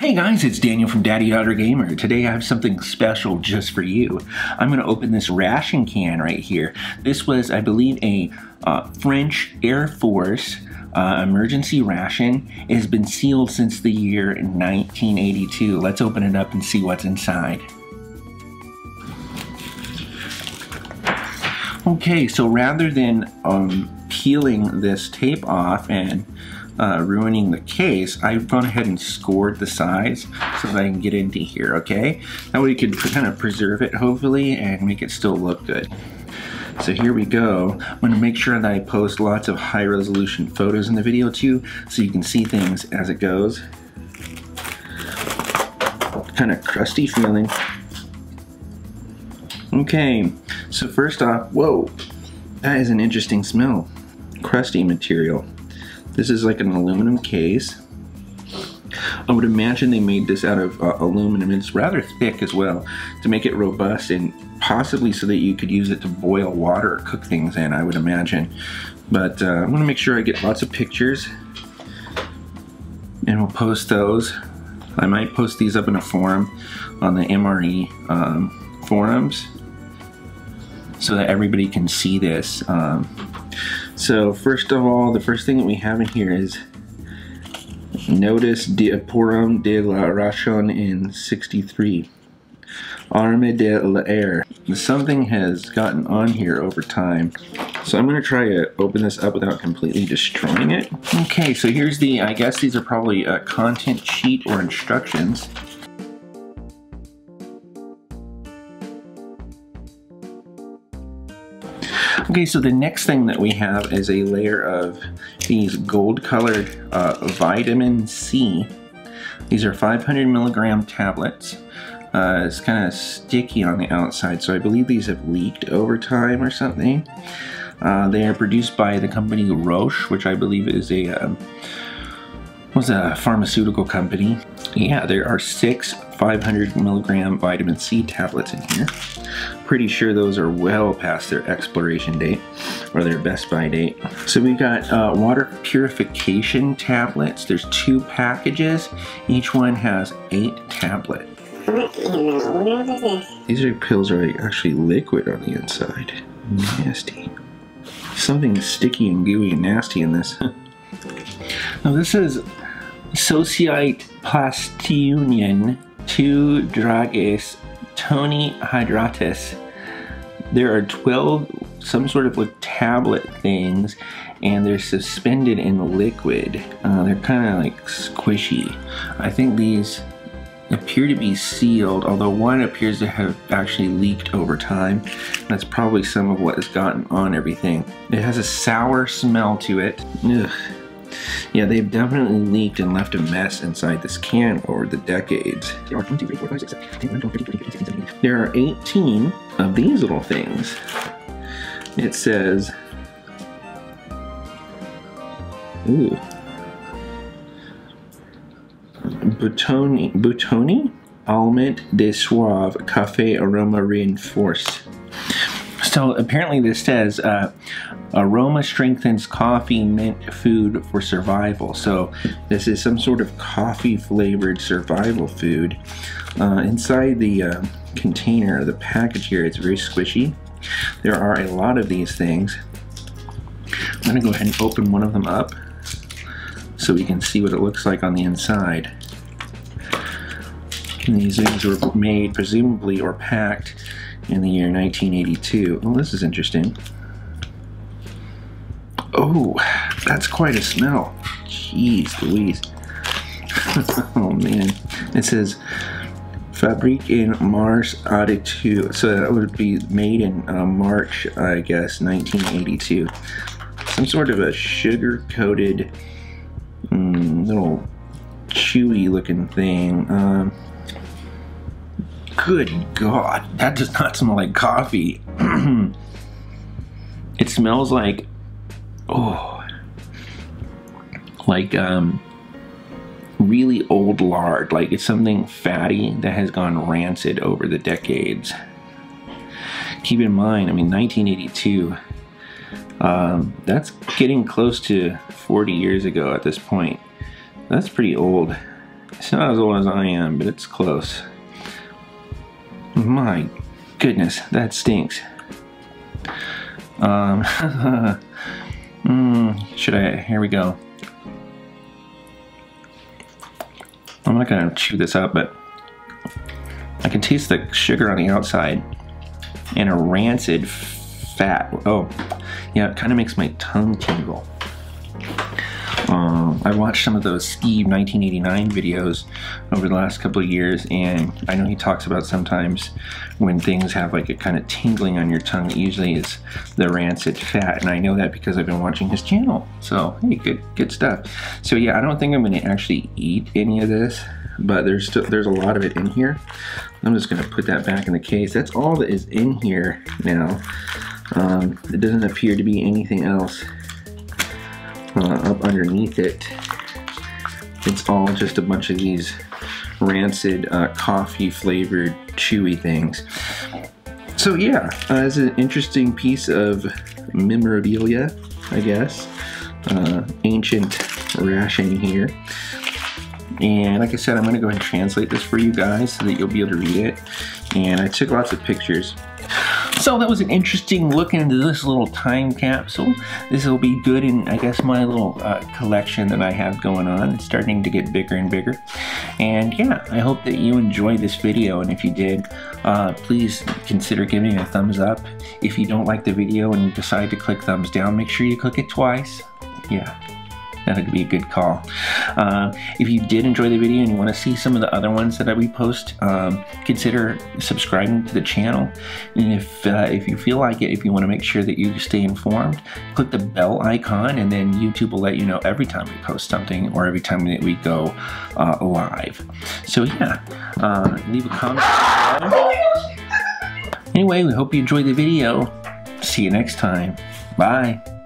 Hey guys, it's Daniel from Daddy Daughter Gamer. Today I have something special just for you. I'm going to open this ration can right here. This was, I believe, a uh, French Air Force uh, emergency ration. It has been sealed since the year 1982. Let's open it up and see what's inside. Okay, so rather than um, peeling this tape off and uh, ruining the case, I've gone ahead and scored the sides so that I can get into here, okay? That way you can kind of preserve it, hopefully, and make it still look good. So here we go. I'm gonna make sure that I post lots of high resolution photos in the video too, so you can see things as it goes. Kind of crusty feeling. Okay, so first off, whoa, that is an interesting smell. Crusty material. This is like an aluminum case. I would imagine they made this out of uh, aluminum. It's rather thick as well to make it robust and possibly so that you could use it to boil water or cook things in, I would imagine. But uh, I'm gonna make sure I get lots of pictures and we'll post those. I might post these up in a forum on the MRE um, forums so that everybody can see this. Um, so first of all, the first thing that we have in here is Notice de Apporum de la Ration in 63. Arme de l'air. Something has gotten on here over time. So I'm going to try to open this up without completely destroying it. Okay, so here's the, I guess these are probably a content sheet or instructions. Okay, so the next thing that we have is a layer of these gold colored uh, vitamin C. These are 500 milligram tablets. Uh, it's kind of sticky on the outside, so I believe these have leaked over time or something. Uh, they are produced by the company Roche, which I believe is a um, was a pharmaceutical company. Yeah, there are six 500 milligram vitamin C tablets in here. Pretty sure those are well past their expiration date or their best by date. So we got uh, water purification tablets. There's two packages. Each one has eight tablets. These are pills are actually liquid on the inside. Nasty. Something sticky and gooey and nasty in this. now this is Societe Plastunien 2 Drages Tony Hydratis. There are 12 some sort of like tablet things and they're suspended in liquid. Uh, they're kind of like squishy. I think these appear to be sealed, although one appears to have actually leaked over time. That's probably some of what has gotten on everything. It has a sour smell to it. Ugh. Yeah, they've definitely leaked and left a mess inside this can over the decades. There are 18 of these little things. It says, ooh, Butoni, Butoni Almond de Suave Cafe Aroma Reinforced. So apparently this says uh, aroma strengthens coffee mint food for survival. So this is some sort of coffee flavored survival food. Uh, inside the uh, container, the package here, it's very squishy. There are a lot of these things. I'm gonna go ahead and open one of them up so we can see what it looks like on the inside. And these things were made presumably or packed in the year 1982. Oh, this is interesting. Oh, that's quite a smell. Jeez Louise. oh man. It says Fabrique in Mars 82. So that would be made in uh, March, I guess, 1982. Some sort of a sugar coated mm, little chewy looking thing. Um, Good God, that does not smell like coffee. it smells like, oh, like um, really old lard. Like it's something fatty that has gone rancid over the decades. Keep in mind, I mean, 1982, um, that's getting close to 40 years ago at this point. That's pretty old. It's not as old as I am, but it's close. My goodness, that stinks. Um, mm, should I, here we go. I'm not gonna chew this up, but I can taste the sugar on the outside and a rancid fat. Oh, yeah, it kind of makes my tongue tingle. Um, I watched some of those Steve 1989 videos over the last couple of years, and I know he talks about sometimes when things have like a kind of tingling on your tongue, usually it's the rancid fat, and I know that because I've been watching his channel. So, hey, good, good stuff. So yeah, I don't think I'm going to actually eat any of this, but there's still, there's a lot of it in here. I'm just going to put that back in the case. That's all that is in here now. Um, it doesn't appear to be anything else uh, up underneath it. It's all just a bunch of these rancid uh, coffee flavored chewy things. So yeah, uh, it's an interesting piece of memorabilia, I guess. Uh, ancient ration here. And like I said, I'm to go ahead and translate this for you guys so that you'll be able to read it. And I took lots of pictures. So that was an interesting look into this little time capsule. This will be good in, I guess, my little uh, collection that I have going on. It's starting to get bigger and bigger. And yeah, I hope that you enjoyed this video. And if you did, uh, please consider giving it a thumbs up. If you don't like the video and decide to click thumbs down, make sure you click it twice. Yeah, that would be a good call. Uh, if you did enjoy the video and you want to see some of the other ones that we post, um, consider subscribing to the channel. And if uh, if you feel like it, if you want to make sure that you stay informed, click the bell icon, and then YouTube will let you know every time we post something or every time that we go uh, live. So yeah, uh, leave a comment. Anyway, we hope you enjoyed the video. See you next time. Bye.